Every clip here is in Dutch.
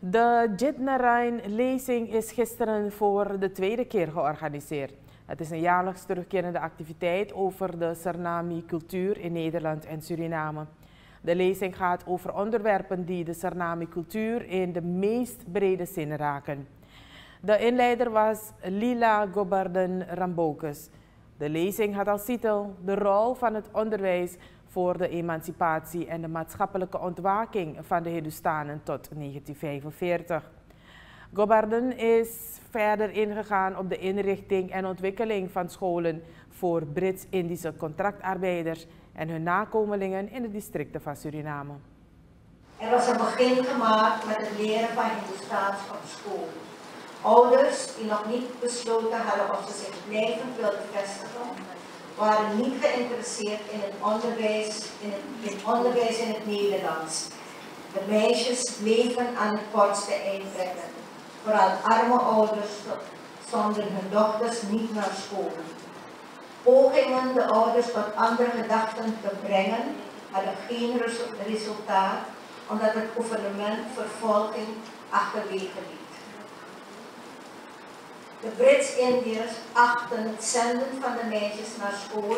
De Jitnarain-lezing is gisteren voor de tweede keer georganiseerd. Het is een jaarlijks terugkerende activiteit over de Sarnami-cultuur in Nederland en Suriname. De lezing gaat over onderwerpen die de Sarnami-cultuur in de meest brede zin raken. De inleider was Lila Gobarden Rambokus. De lezing had als titel De rol van het onderwijs voor de emancipatie en de maatschappelijke ontwaking van de Hindustanen tot 1945. Gobarden is verder ingegaan op de inrichting en ontwikkeling van scholen voor Brits-Indische contractarbeiders en hun nakomelingen in de districten van Suriname. Er was een begin gemaakt met het leren van Hindoestaans op school. Ouders die nog niet besloten hadden of ze zich blijvend wilden vestigen, waren niet geïnteresseerd in het onderwijs in het, onderwijs in het Nederlands. De meisjes bleven aan het kortste eind. Vooral arme ouders zonden hun dochters niet naar school. Pogingen de ouders tot andere gedachten te brengen hadden geen resultaat, omdat het gouvernement vervolging achterwege liet. De Brits-Indiërs achten het zenden van de meisjes naar school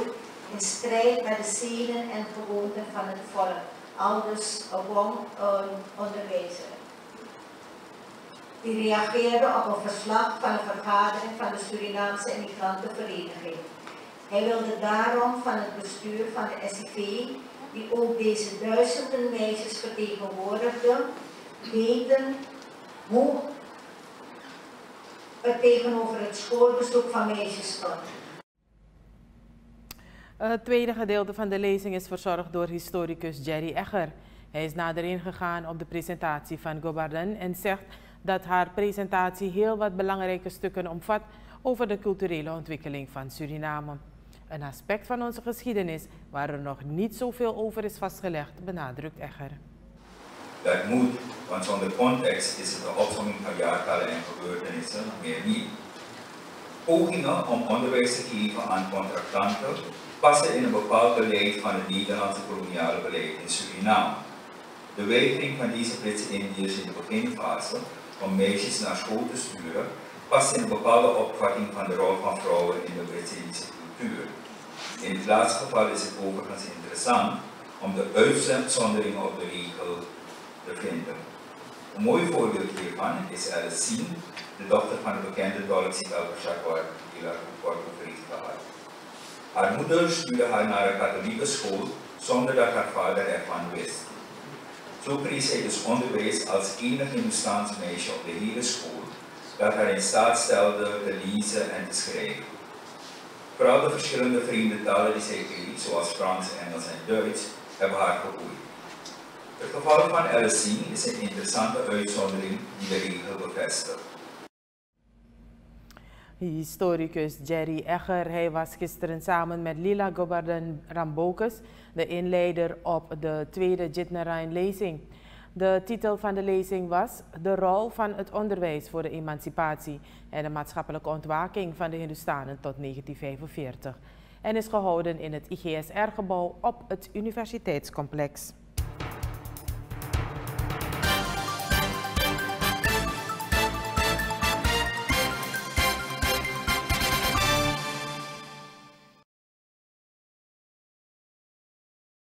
in strijd met de zeden en gewoonten van het volk, aldus Wong een onderwijzer. Die reageerde op een verslag van een vergadering van de Surinaamse Immigrantenvereniging. Hij wilde daarom van het bestuur van de SIV, die ook deze duizenden meisjes vertegenwoordigde, weten hoe het tegenover het schoolbezoek van meisjes stond. Het tweede gedeelte van de lezing is verzorgd door historicus Jerry Egger. Hij is nader ingegaan op de presentatie van Gobarden en zegt dat haar presentatie heel wat belangrijke stukken omvat over de culturele ontwikkeling van Suriname. Een aspect van onze geschiedenis waar er nog niet zoveel over is vastgelegd, benadrukt Egger. Dat moet, want zonder context is het de opzomming van jaartallen en gebeurtenissen meer niet. Pogingen om onderwijs te geven aan contractanten passen in een bepaald beleid van het Nederlandse koloniale beleid in Suriname. De weigering van deze Britse Indiërs in de beginfase om meisjes naar school te sturen past in een bepaalde opvatting van de rol van vrouwen in de Britse Indische cultuur. In het laatste geval is het overigens interessant om de uitzonderingen op de regel te vinden. Een mooi voorbeeld hiervan is Alice de dochter van de bekende Dolce Albershak die daar kort over heeft gehad. Haar moeder stuurde haar naar een katholieke school zonder dat haar vader ervan wist. Zo kreeg zij dus onderwijs als enige Hindustaans meisje op de hele school, dat haar in staat stelde te lezen en te schrijven. Vooral de verschillende vreemde talen die zij kreeg, zoals Frans, Engels en Duits, hebben haar gegroeid. Het geval van LSC is een interessante uitzondering die de regel bevestigt. Historicus Jerry Egger, hij was gisteren samen met Lila Gobarden Rambokus, de inleider op de tweede Jitnarain-lezing. De titel van de lezing was De rol van het onderwijs voor de emancipatie en de maatschappelijke ontwaking van de Hindustanen tot 1945 en is gehouden in het IGSR-gebouw op het universiteitscomplex.